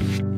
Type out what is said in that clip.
Bye.